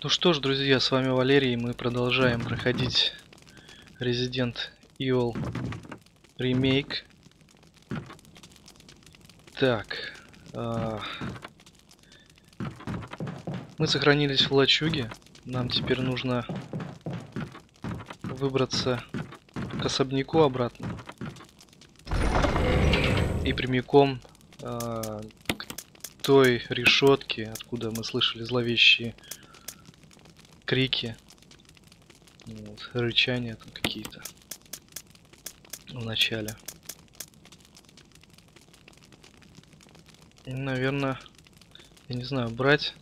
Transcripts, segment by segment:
Ну что ж, друзья, с вами Валерий, и мы продолжаем проходить Resident Evil Remake. Так. а, Мы сохранились в лачуге. Нам теперь нужно выбраться к особняку обратно. И прямиком а, к той решетке, откуда мы слышали зловещие крики, вот, рычания там какие-то в начале. Наверное, я не знаю, брать.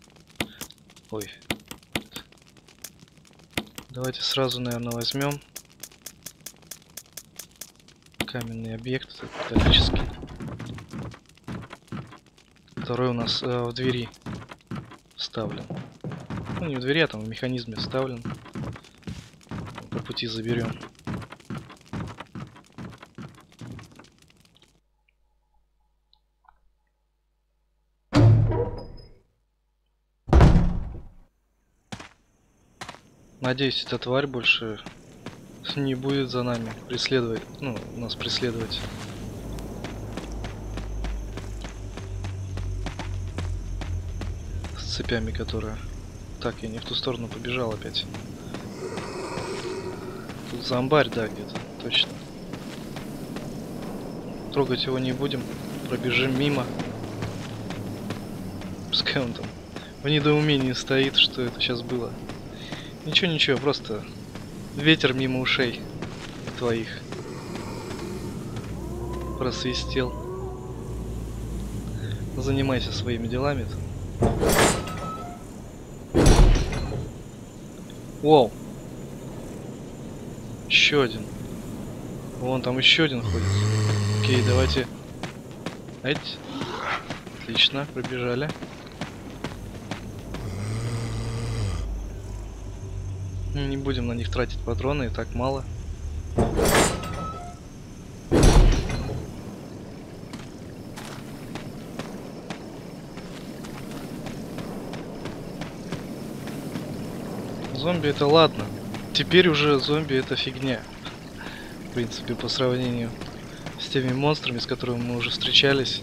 Ой. Давайте сразу, наверное, возьмем каменный объект металлический. Второй у нас э, в двери вставлен. Ну, не в двери, а там в механизме вставлен. По пути заберем. Надеюсь, эта тварь больше не будет за нами преследовать, ну, нас преследовать. С цепями, которая... Так, я не в ту сторону побежал опять. Тут зомбарь, да, где-то, точно. Трогать его не будем, пробежим мимо. Пускай он там в недоумении стоит, что это сейчас было. Ничего, ничего, просто ветер мимо ушей твоих просвистел. Занимайся своими делами. -то. Воу. Еще один. Вон там еще один ходит. Окей, давайте. Эть. Отлично, пробежали. Не будем на них тратить патроны, и так мало. Зомби это ладно. Теперь уже зомби это фигня. В принципе, по сравнению с теми монстрами, с которыми мы уже встречались.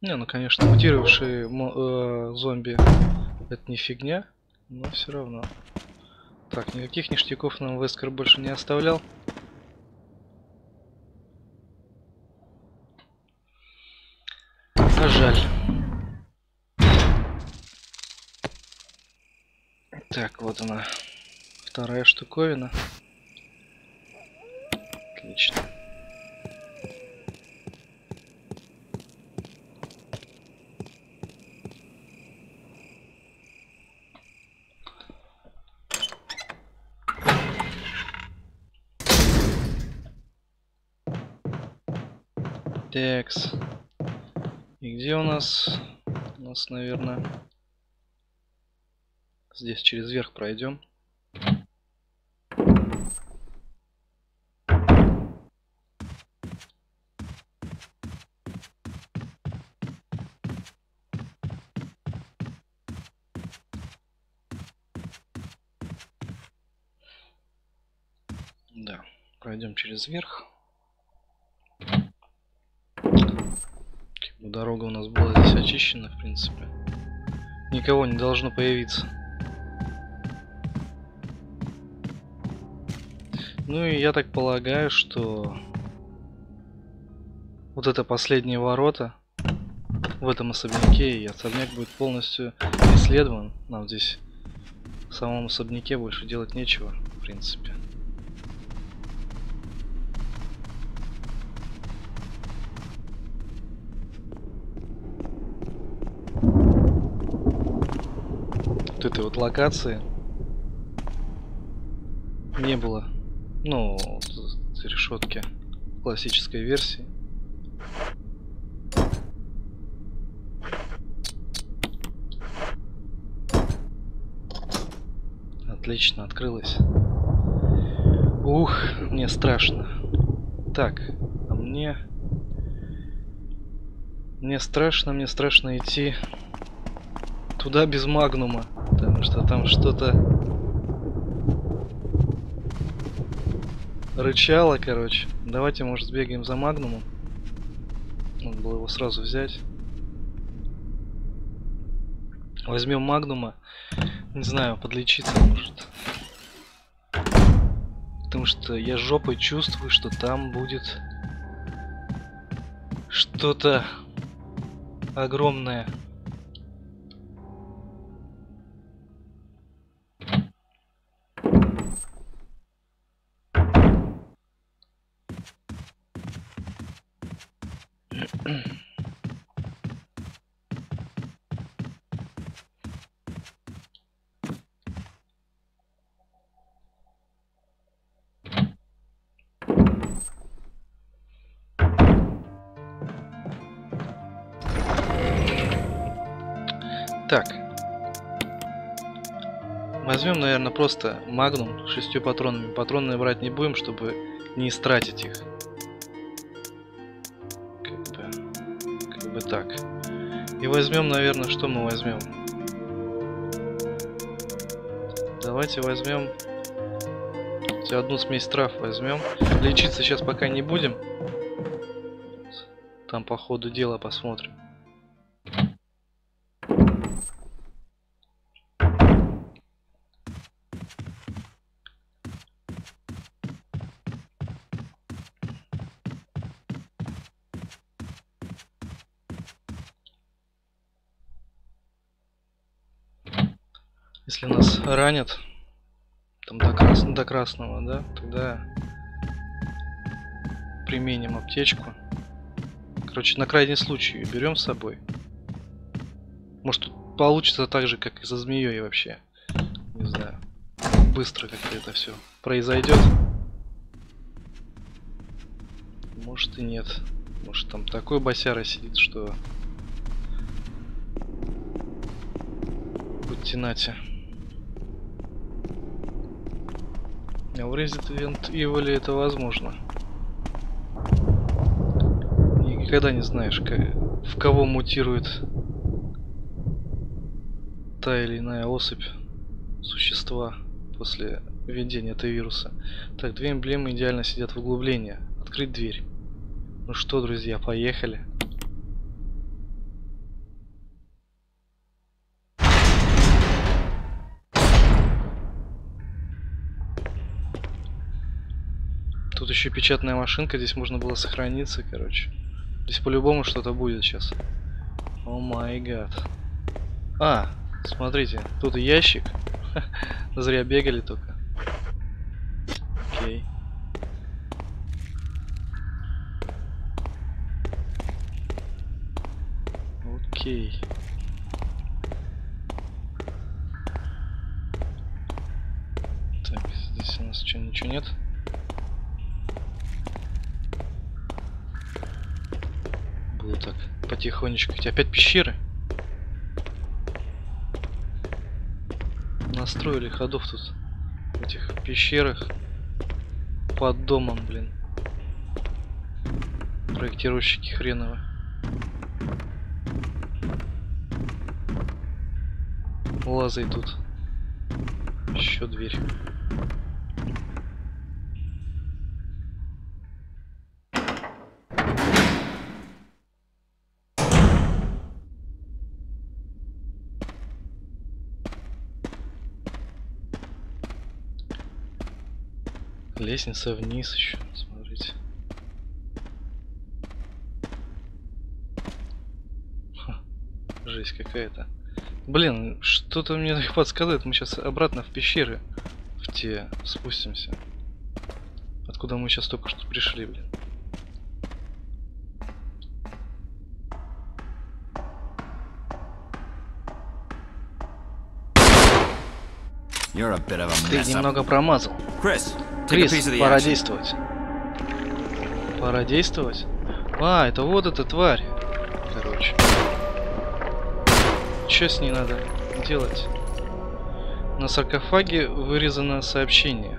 Не, ну конечно, мутировавшие э, зомби это не фигня, но все равно. Так, никаких ништяков нам Вескер больше не оставлял. Жаль. Так, вот она. Вторая штуковина. Отлично. Текс. Где у нас? У нас, наверное, здесь через верх пройдем. Да, пройдем через верх. Дорога у нас была здесь очищена, в принципе. Никого не должно появиться. Ну и я так полагаю, что вот это последние ворота в этом особняке, и особняк будет полностью исследован. Нам здесь в самом особняке больше делать нечего, в принципе. Вот локации не было. Ну, решетки классической версии. Отлично, открылась. Ух, мне страшно. Так, а мне Мне страшно, мне страшно идти туда без магнума, что там что-то рычало, короче. Давайте, может, сбегаем за магнумом. Надо было его сразу взять. Возьмем магнума. Не знаю, подлечиться может. Потому что я жопой чувствую, что там будет что-то огромное. Возьмем, наверное, просто магнум шестью патронами. Патроны брать не будем, чтобы не истратить их. Как бы, как бы так. И возьмем, наверное, что мы возьмем? Давайте возьмем одну смесь трав возьмем. Лечиться сейчас пока не будем. Там по ходу дела посмотрим. Если нас ранят, там до, крас... до красного, да, тогда применим аптечку. Короче, на крайний случай берем с собой. Может тут получится так же, как и за змеей вообще. Не знаю. Быстро как-то это все произойдет. Может и нет. Может там такой босяра сидит, что... Будьте нате. А в Resident Evil это возможно. Никогда не знаешь, как, в кого мутирует та или иная особь существа после введения этого вируса. Так, две эмблемы идеально сидят в углублении. Открыть дверь. Ну что, друзья, поехали. Еще печатная машинка, здесь можно было сохраниться, короче. Здесь по-любому что-то будет сейчас. О май гад. А, смотрите, тут ящик. Зря бегали только. Окей. Окей. Так, здесь у нас что, ничего нет? буду так потихонечку. Ведь опять пещеры. Настроили ходов тут в этих пещерах под домом, блин. Проектировщики хреновы. Лазай тут. Еще дверь. Лестница вниз еще, смотрите. Ха, жесть какая-то. Блин, что-то мне подсказывает, мы сейчас обратно в пещеры в те спустимся. Откуда мы сейчас только что пришли, блин. Ты немного промазал. Крис, Крис, пора действовать. Пора действовать? А, это вот эта тварь. Короче. Что с ней надо делать? На саркофаге вырезано сообщение.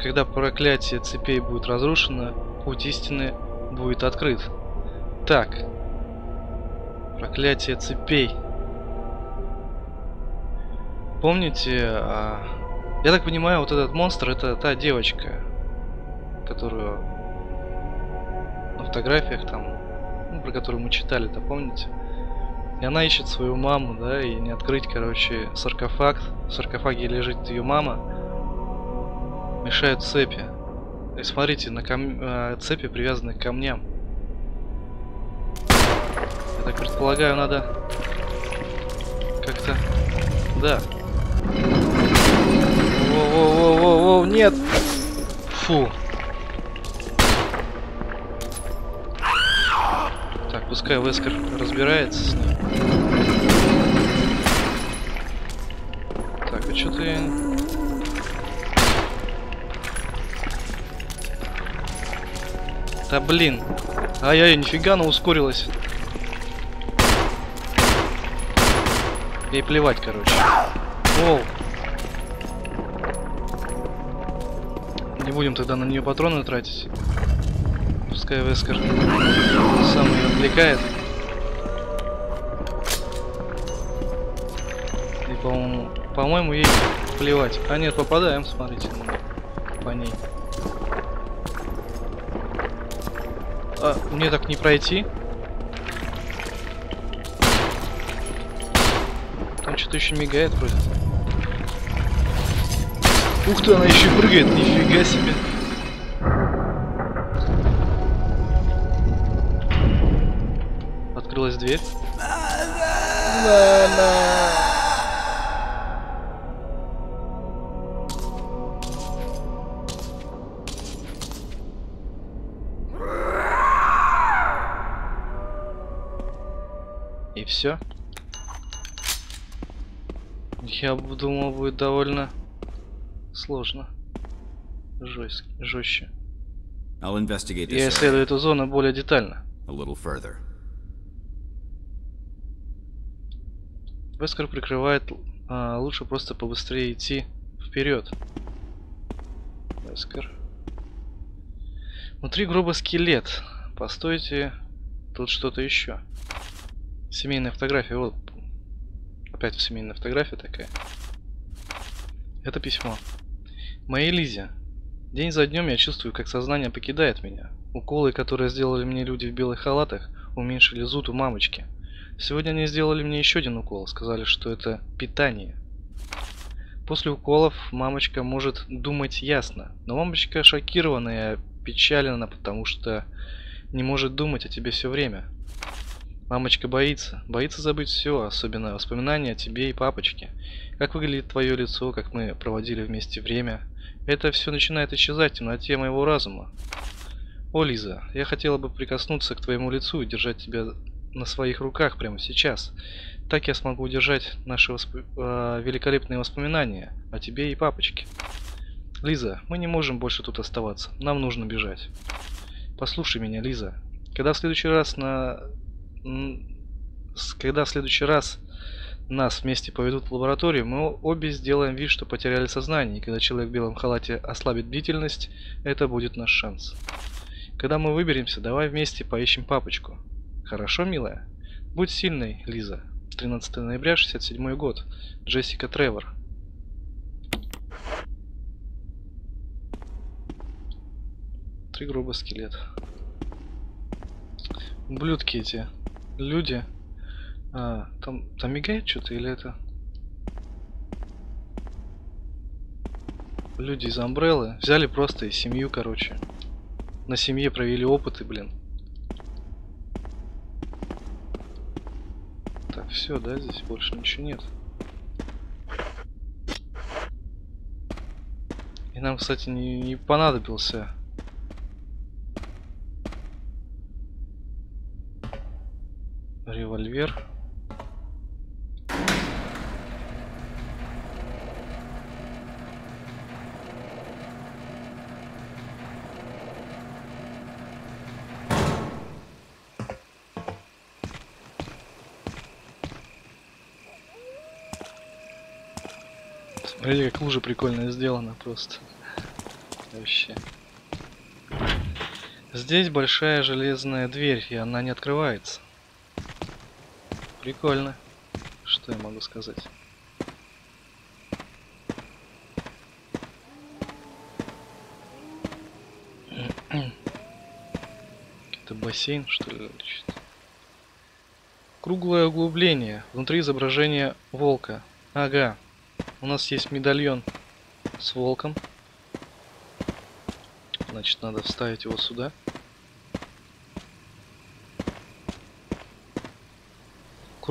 Когда проклятие цепей будет разрушено, путь истины будет открыт. Так. Проклятие цепей. Помните, а, я так понимаю, вот этот монстр это та девочка, которую на фотографиях там, ну, про которую мы читали-то, помните? И она ищет свою маму, да, и не открыть, короче, саркофаг. В саркофаге лежит ее мама. Мешают цепи. И смотрите, на кам... э, цепи привязаны к камням. Я так предполагаю, надо как-то... Да. Воу-воу-воу-воу, нет! Фу. Так, пускай Вескер разбирается с ней. Так, а что ты... Да блин. Ай-яй, нифига она ускорилась. Ей плевать, короче. Оу. Будем тогда на нее патроны тратить. Пускай Вескер сам ее отвлекает. И по-моему, по-моему, ей плевать. А нет, попадаем, смотрите, по ней. А, мне так не пройти. Там что-то еще мигает вроде. Ух ты, она еще прыгает, нифига себе. Открылась дверь. И все. Я думал, будет довольно сложно. Жест... Жестче. Я исследую эту зону более детально. a little further. Вескер прикрывает, а, лучше просто побыстрее идти вперед. Вескер. Внутри гроба скелет. Постойте, тут что-то еще. Семейная фотография, вот. Опять семейная фотография такая. Это письмо. Моей Лизе. День за днем я чувствую, как сознание покидает меня. Уколы, которые сделали мне люди в белых халатах, уменьшили зуд у мамочки. Сегодня они сделали мне еще один укол. Сказали, что это питание. После уколов мамочка может думать ясно. Но мамочка шокирована и опечалена, потому что не может думать о тебе все время. Мамочка боится. Боится забыть все, особенно воспоминания о тебе и папочке. Как выглядит твое лицо, как мы проводили вместе время. Это все начинает исчезать в темноте моего разума. О, Лиза, я хотела бы прикоснуться к твоему лицу и держать тебя на своих руках прямо сейчас. Так я смогу удержать наши восп- э, великолепные воспоминания о тебе и папочке. Лиза, мы не можем больше тут оставаться. Нам нужно бежать. Послушай меня, Лиза. Когда в следующий раз на... Когда в следующий раз нас вместе поведут в лабораторию, мы обе сделаем вид, что потеряли сознание, и когда человек в белом халате ослабит бдительность, это будет наш шанс. Когда мы выберемся, давай вместе поищем папочку. Хорошо, милая? Будь сильной, Лиза. 13 ноября, 67 год. Джессика Тревор. Три гроба скелет. Ублюдки эти. Люди. А, там, там мигает что-то или это? Люди из Амбреллы взяли просто и семью, короче. На семье провели опыты, блин. Так, все, да, здесь больше ничего нет. И нам, кстати, не, не понадобился. Револьвер. Смотрите, как лужа прикольно сделана просто. Вообще. Здесь большая железная дверь, и она не открывается. Прикольно. Что я могу сказать? Это бассейн, что ли? Круглое углубление. Внутри изображение волка. Ага. У нас есть медальон с волком. Значит, надо вставить его сюда.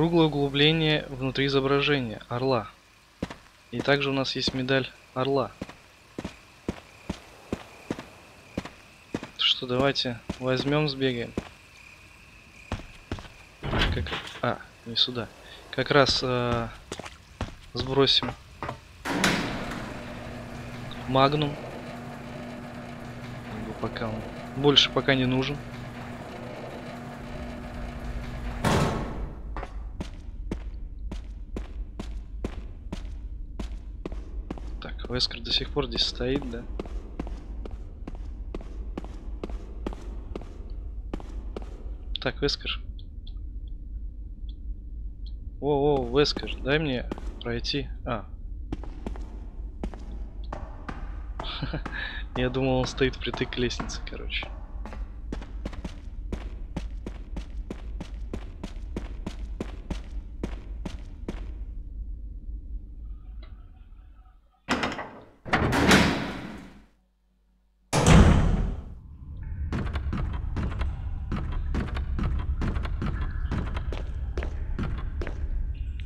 Круглое углубление внутри изображения орла. И также у нас есть медаль орла. Что, давайте возьмем, сбегаем. Как... А, не сюда. Как раз э, сбросим магнум. Пока он больше пока не нужен. Так, Вескер до сих пор здесь стоит, да? Так, Вескер. О, о, Вескер, дай мне пройти. А. Я думал, он стоит впритык к лестнице, короче.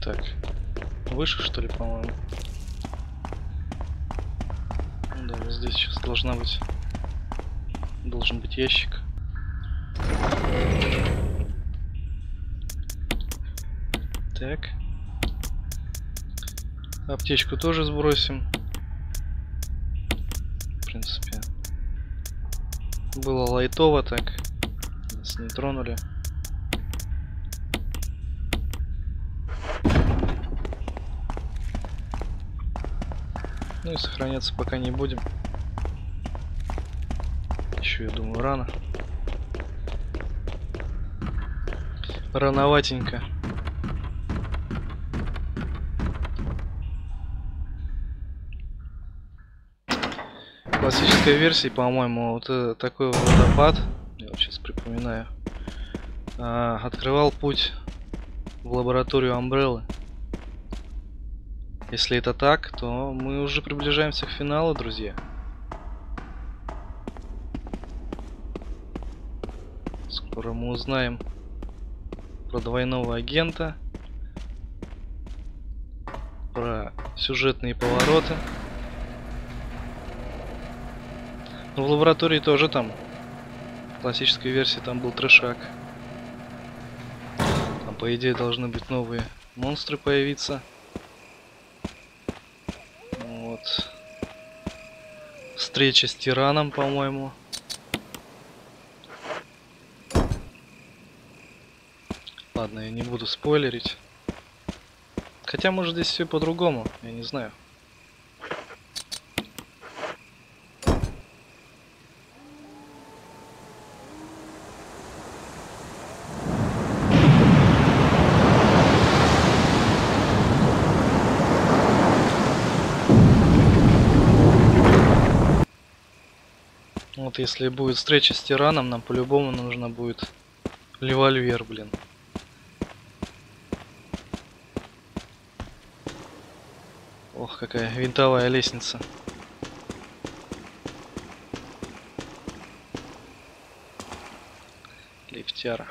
Так. Выше, что ли, по-моему? Ну да, вот здесь сейчас должна быть... Должен быть ящик. Так. Аптечку тоже сбросим. В принципе. Было лайтово так. Нас не тронули. Ну и сохраняться пока не будем. Еще, я думаю, рано. Рановатенько. Классической версии, по-моему, вот э, такой водопад, я вот сейчас припоминаю, а, открывал путь в лабораторию Амбреллы. Если это так, то мы уже приближаемся к финалу, друзья. Скоро мы узнаем про двойного агента, про сюжетные повороты. Но в лаборатории тоже там, в классической версии там был трешак. Там, по идее, должны быть новые монстры появиться. Вот. Встреча с тираном, по-моему. Ладно, я не буду спойлерить. Хотя, может, здесь все по-другому, я не знаю. Вот если будет встреча с тираном, нам по-любому нужно будет револьвер, блин. Ох, какая винтовая лестница. Лифтяра.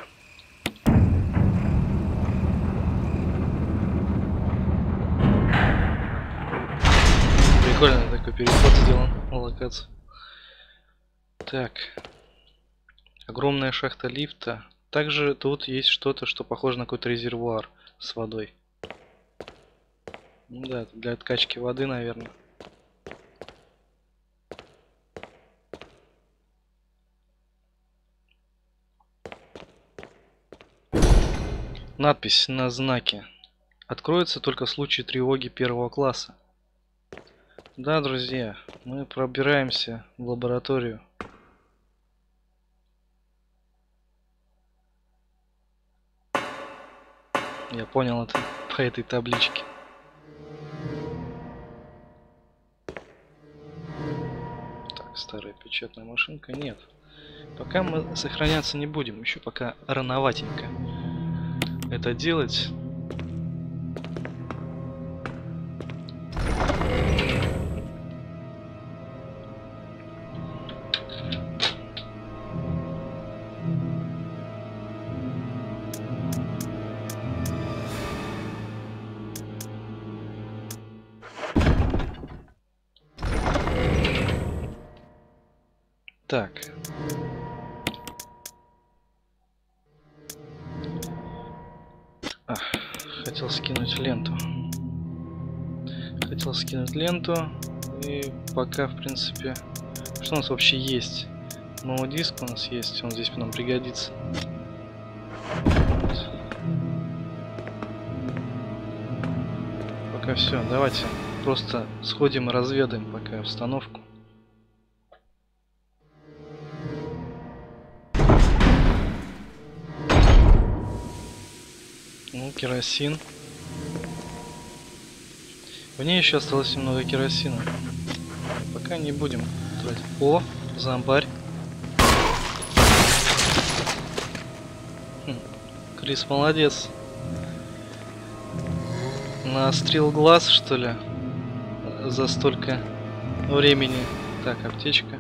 Прикольно такой переход сделан в локацию. Так. Огромная шахта лифта. Также тут есть что-то, что похоже на какой-то резервуар с водой. Ну да, для откачки воды, наверное. Надпись на знаке. Откроется только в случае тревоги первого класса. Да, друзья, мы пробираемся в лабораторию. Я понял это по этой табличке. Так, старая печатная машинка. Нет. Пока мы сохраняться не будем. Еще пока рановатенько это делать. Так. А, хотел скинуть ленту. Хотел скинуть ленту. И пока, в принципе... Что у нас вообще есть? Новый диск у нас есть, он здесь нам пригодится. Вот. Пока все, давайте просто сходим и разведаем пока обстановку. Керосин. В ней еще осталось немного керосина. Пока не будем тратить. О, зомбарь. Хм, Крис молодец. Наострил глаз, что ли? За столько времени. Так, аптечка.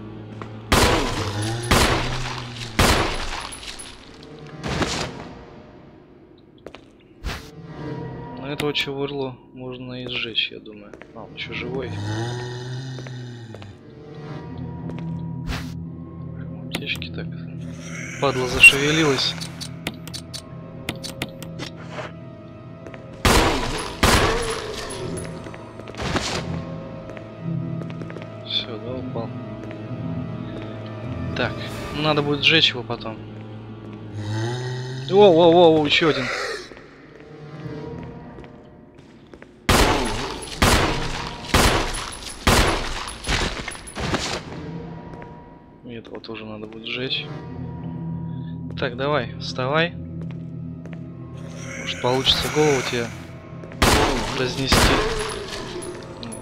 Но этого чувырлу можно и сжечь, я думаю. А, он еще живой. Аптечки так. Падла зашевелилась. Все, упал. Так, надо будет сжечь его потом. О, о, о, еще один. Так, давай, вставай. Может получится голову тебе разнести. Ни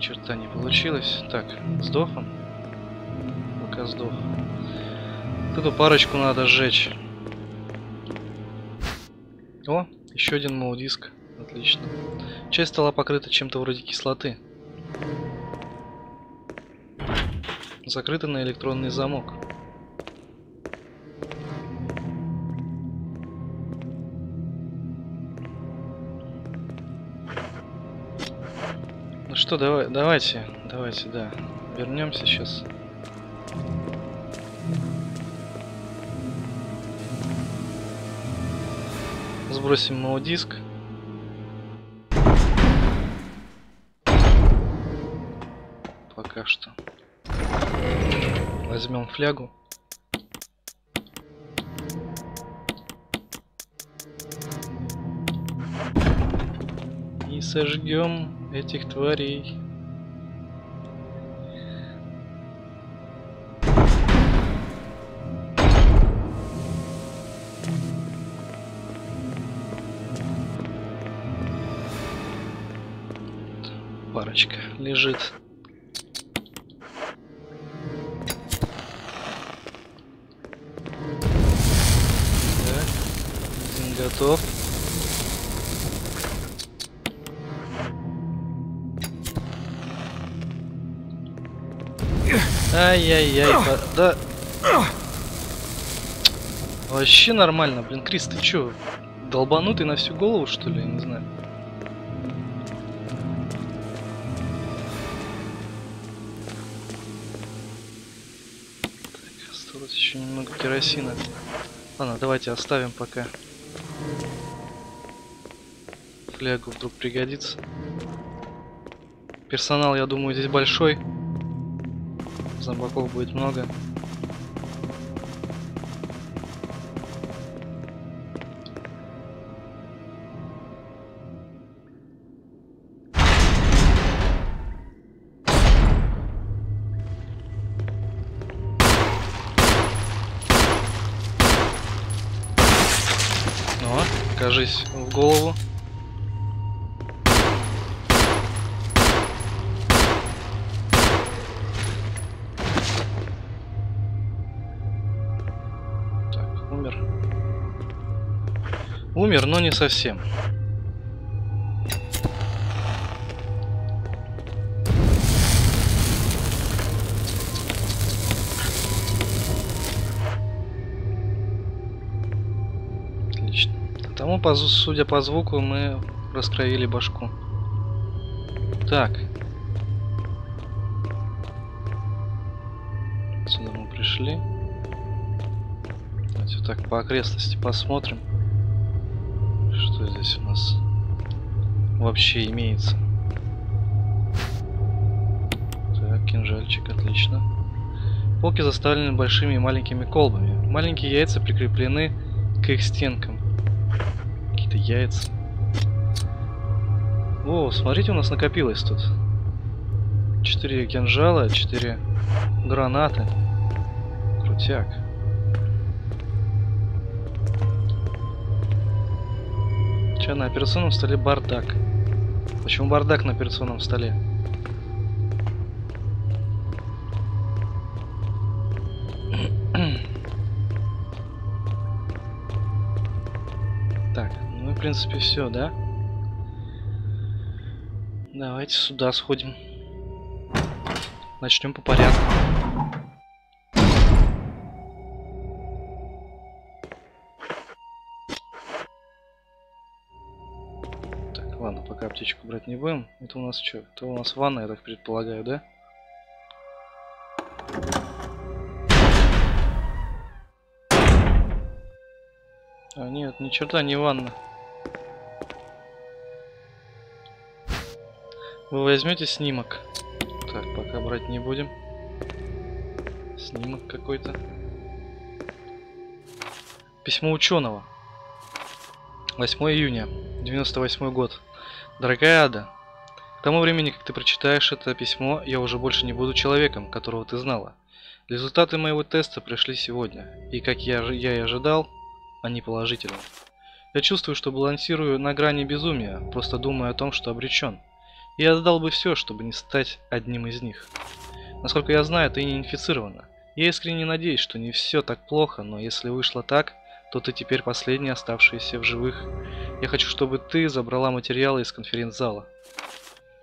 Черта не получилось. Так, сдох он? Пока сдох. Вот эту парочку надо сжечь. О, еще один моудиск. Отлично. Часть стола покрыта чем-то вроде кислоты. Закрыто на электронный замок. Ну что, давай, давайте, давайте, да. Вернемся сейчас. Сбросим моудиск. Пока что. Возьмем флягу. Сожгем этих тварей. Парочка лежит. Так, готов. Ай-яй-яй, да. Вообще нормально, блин, Крис, ты чё, долбанутый на всю голову, что ли, я не знаю. Так, осталось еще немного керосина. Ладно, давайте оставим пока. Флягу вдруг пригодится. Персонал, я думаю, здесь большой. Зомбаков будет много. кажись, в голову. Умер, но не совсем. Отлично. Тому, судя по звуку, мы раскроили башку. Так. Сюда мы пришли. Давайте вот так по окрестности посмотрим. Что здесь у нас вообще имеется. Так, кинжальчик, отлично. Полки заставлены большими и маленькими колбами. Маленькие яйца прикреплены к их стенкам. Какие-то яйца. О, смотрите, у нас накопилось тут. Четыре кинжала, четыре гранаты. Крутяк. Че, на операционном столе бардак. Почему бардак на операционном столе? Так, ну в принципе все, да? Давайте сюда сходим. Начнем по порядку. Аптечку брать не будем. Это у нас что? Это у нас ванна, я так предполагаю, да? А, нет, ни черта не ванна. Вы возьмете снимок. Так, пока брать не будем. Снимок какой-то. Письмо ученого. 8 июня, 98 год. Дорогая Ада, к тому времени, как ты прочитаешь это письмо, я уже больше не буду человеком, которого ты знала. Результаты моего теста пришли сегодня, и как я, я и ожидал, они положительны. Я чувствую, что балансирую на грани безумия, просто думая о том, что обречен. Я отдал бы все, чтобы не стать одним из них. Насколько я знаю, ты не инфицирована. Я искренне надеюсь, что не все так плохо, но если вышло так, то ты теперь последняя оставшаяся в живых. Я хочу, чтобы ты забрала материалы из конференц-зала.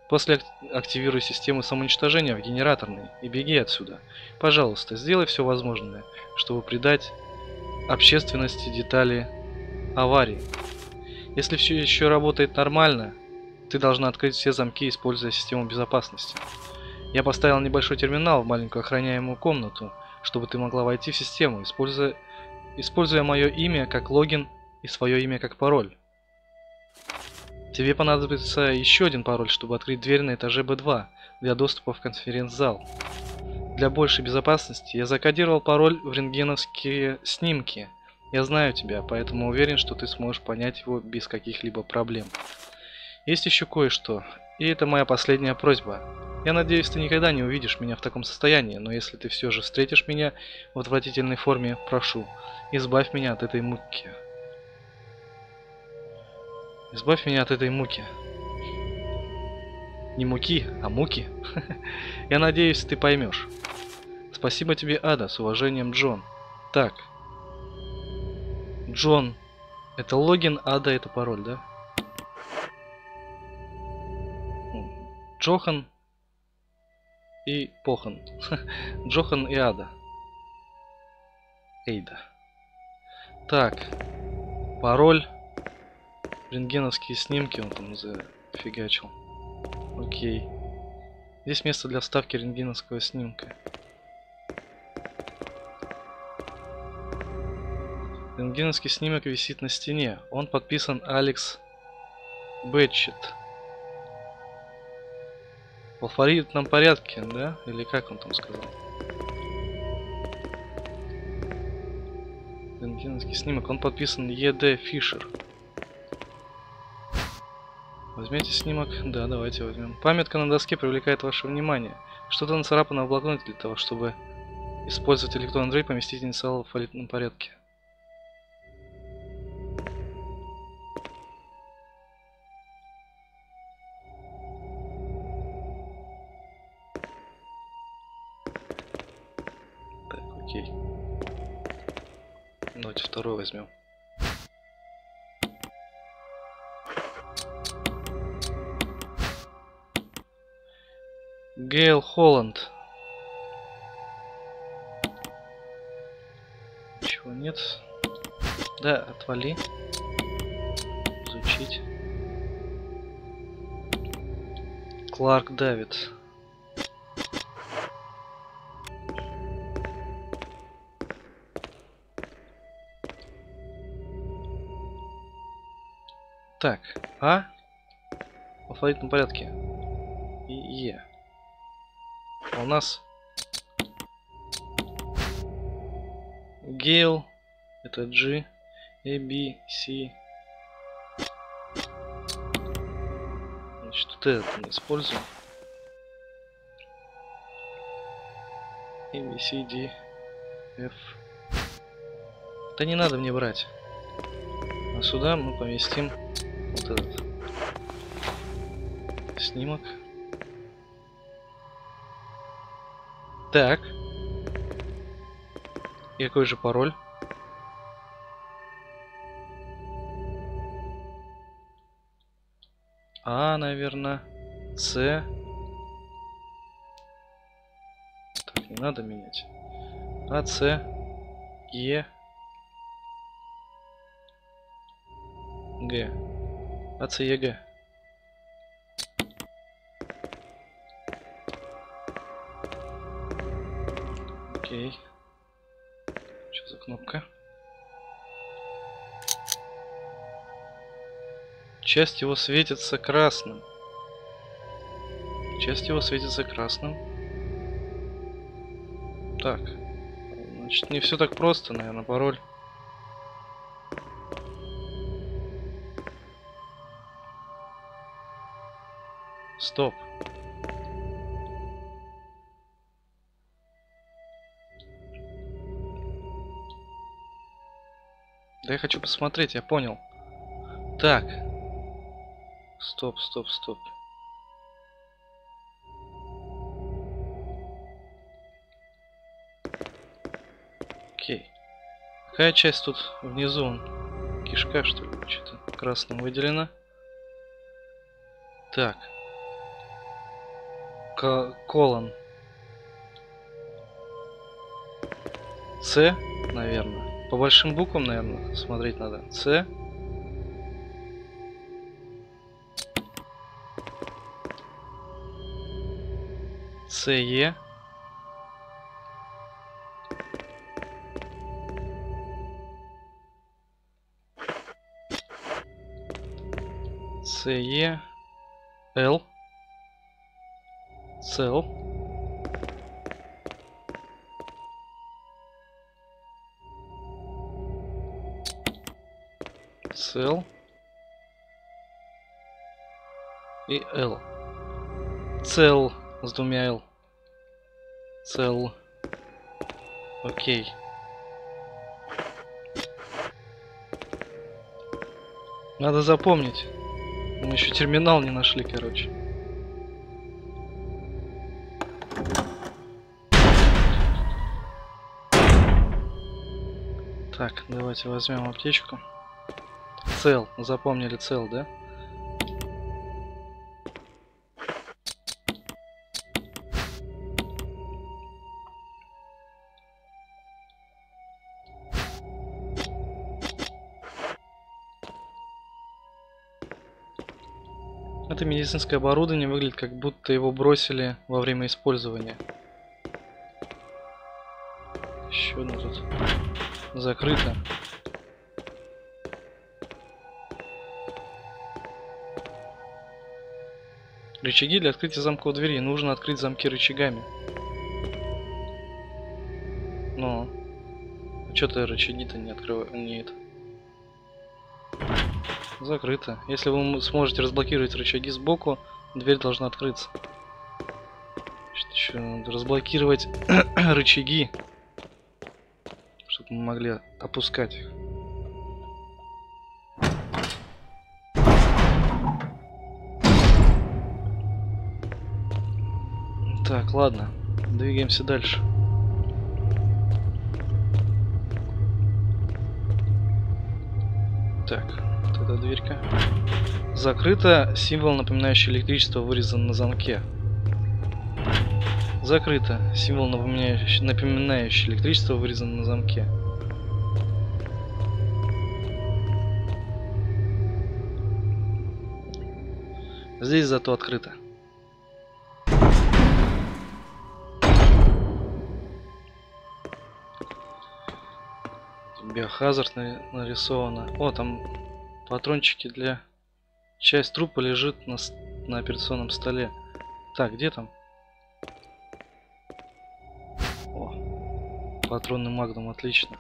После ак- активируй систему самоуничтожения в генераторной и беги отсюда. Пожалуйста, сделай все возможное, чтобы придать общественности детали аварии. Если все еще работает нормально, ты должна открыть все замки, используя систему безопасности. Я поставил небольшой терминал в маленькую охраняемую комнату, чтобы ты могла войти в систему, используя, используя мое имя как логин и свое имя как пароль. Тебе понадобится еще один пароль, чтобы открыть дверь на этаже B2 для доступа в конференц-зал. Для большей безопасности я закодировал пароль в рентгеновские снимки. Я знаю тебя, поэтому уверен, что ты сможешь понять его без каких-либо проблем. Есть еще кое-что, и это моя последняя просьба. Я надеюсь, ты никогда не увидишь меня в таком состоянии, но если ты все же встретишь меня в отвратительной форме, прошу, избавь меня от этой муки. Избавь меня от этой муки. Не муки, а муки. Я надеюсь, ты поймешь. Спасибо тебе, Ада, с уважением, Джон. Так. Джон. Это логин, Ада это пароль, да? Джохан и Похан. Джохан и Ада. Эйда. Так. Пароль. Рентгеновские снимки он там зафигачил. Окей. Здесь место для вставки рентгеновского снимка. Рентгеновский снимок висит на стене. Он подписан Алекс Бэтчет. В алфавитном порядке, да? Или как он там сказал? Рентгеновский снимок. Он подписан Е.Д. Фишер. Возьмите снимок? Да, давайте возьмем. Памятка на доске привлекает ваше внимание. Что-то нацарапано в блокноте для того, чтобы использовать электронный дрель, поместить инициал в фалитном порядке. Так, окей. Давайте второй возьмем. Гейл Холланд. Ничего нет. Да, отвали. Изучить. Кларк Давид. Так, А в алфавитном порядке. И Е. У нас Гейл, это G, A, B, C. Значит, вот этот мы используем. A, B, C, D, F. Да не надо мне брать. А сюда мы поместим вот этот снимок. Так. И какой же пароль? А, наверное. С. Так, не надо менять. А, С. Е. Г. А, С, Е, Г. кнопка? Часть его светится красным. Часть его светится красным. Так. Значит, не все так просто, наверное, пароль. Стоп. Да я хочу посмотреть, я понял. Так. Стоп, стоп, стоп. Окей. Какая часть тут внизу? Кишка, что ли? Что-то красным выделено. Так. К колон. С, наверное. По большим буквам, наверное, смотреть надо. С. С, Е. С, Е. Л. Цел. Цел. И Л. Цел с двумя Л. Цел. Окей. Надо запомнить. Мы еще терминал не нашли, короче. Так, давайте возьмем аптечку. Цел, запомнили цел, да? Это медицинское оборудование выглядит как будто его бросили во время использования. Еще одно тут закрыто. Рычаги для открытия замков двери. Нужно открыть замки рычагами. Ну. Что ты рычаги-то не открываешь? Не это. Закрыто. Если вы сможете разблокировать рычаги сбоку, дверь должна открыться. Что еще надо разблокировать рычаги, чтобы мы могли опускать их. Ладно, двигаемся дальше. Так, вот эта дверька. Закрыто. Символ, напоминающий электричество, вырезан на замке. Закрыто. Символ, напоминающий, напоминающий электричество, вырезан на замке. Здесь зато открыто. Биохазард на- нарисовано. О, там патрончики для... Часть трупа лежит на, на операционном столе. Так, где там? О, патронный магнум, отлично.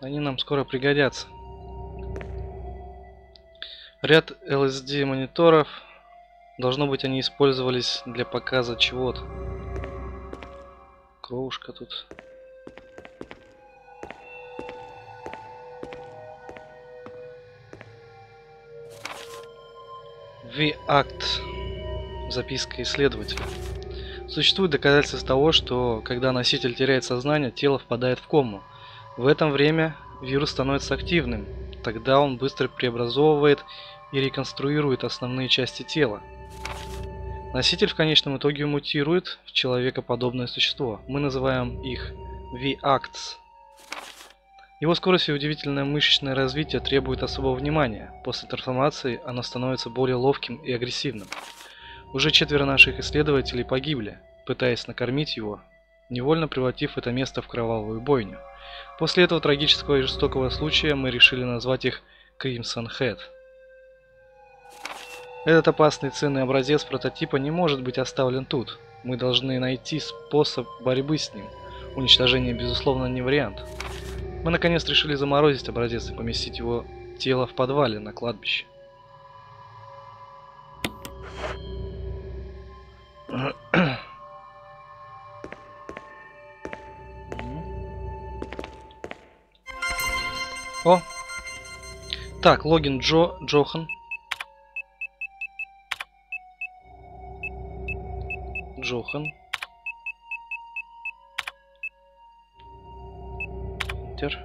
Они нам скоро пригодятся. Ряд LSD мониторов. Должно быть, они использовались для показа чего-то. Кровушка тут. V-акт. Записка исследователя. Существует доказательства того, что когда носитель теряет сознание, тело впадает в кому. В этом время вирус становится активным. Тогда он быстро преобразовывает и реконструирует основные части тела. Носитель в конечном итоге мутирует в человекоподобное существо. Мы называем их V-Acts. Его скорость и удивительное мышечное развитие требуют особого внимания. После трансформации оно становится более ловким и агрессивным. Уже четверо наших исследователей погибли, пытаясь накормить его, невольно превратив это место в кровавую бойню. После этого трагического и жестокого случая мы решили назвать их Crimson Head. Этот опасный ценный образец прототипа не может быть оставлен тут. Мы должны найти способ борьбы с ним. Уничтожение, безусловно, не вариант. Мы наконец решили заморозить образец и поместить его тело в подвале на кладбище. О! Так, логин Джо, Джохан. Джохан. Интер.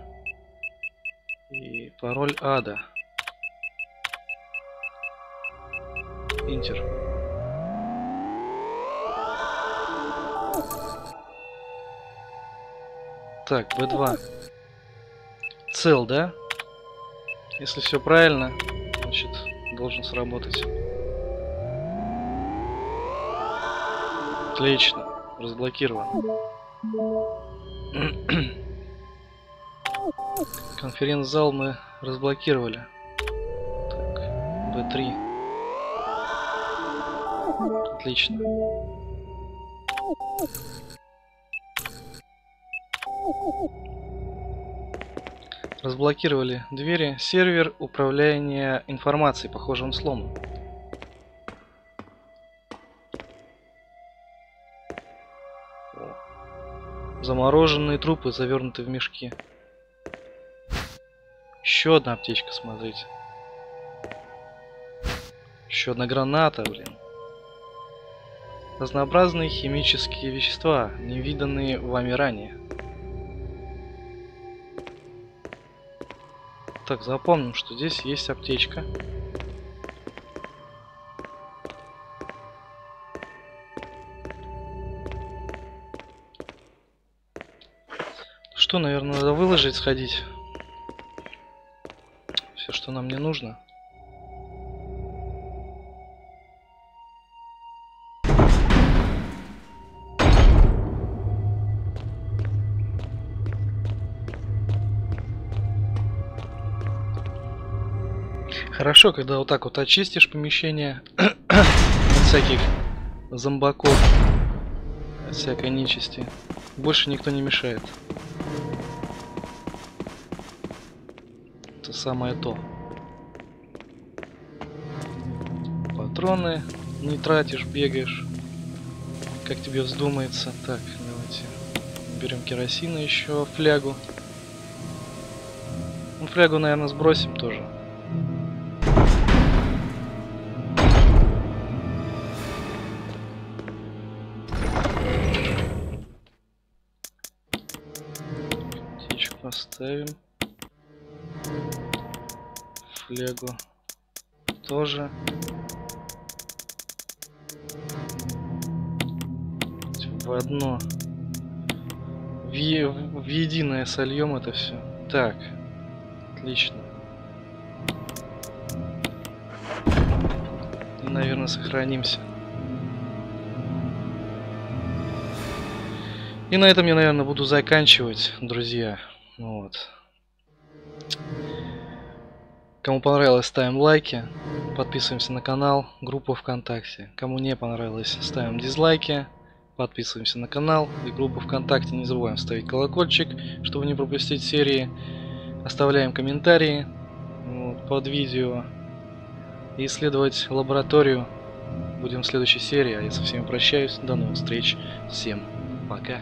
И пароль ада. Интер. Так, B2. Цел, да? Если все правильно, значит, должен сработать. Отлично. Разблокирован. Конференц-зал мы разблокировали. Так, B3. Отлично. Разблокировали двери. Сервер управления информацией, похоже, он сломан. Замороженные трупы завернуты в мешки. Еще одна аптечка, смотрите. Еще одна граната, блин. Разнообразные химические вещества, не виданные вами ранее. Так, запомним, что здесь есть аптечка. Что, наверное, надо выложить, сходить. Что нам не нужно. Хорошо, когда вот так вот очистишь помещение от всяких зомбаков, от всякой нечисти. Больше никто не мешает. Это самое то. Патроны не тратишь, бегаешь. Как тебе вздумается. Так, давайте берем керосина еще, флягу. Ну, флягу, наверное, сбросим тоже. Птичку поставим. Лего. Тоже. В одно. В, е- в единое сольем это все. Так. Отлично. И, наверное, сохранимся. И на этом я, наверное, буду заканчивать, друзья. Вот. Кому понравилось, ставим лайки, подписываемся на канал, группу ВКонтакте. Кому не понравилось, ставим дизлайки, подписываемся на канал и группу ВКонтакте. Не забываем ставить колокольчик, чтобы не пропустить серии. Оставляем комментарии вот, под видео. И исследовать лабораторию будем в следующей серии. А я со всеми прощаюсь. До новых встреч. Всем пока.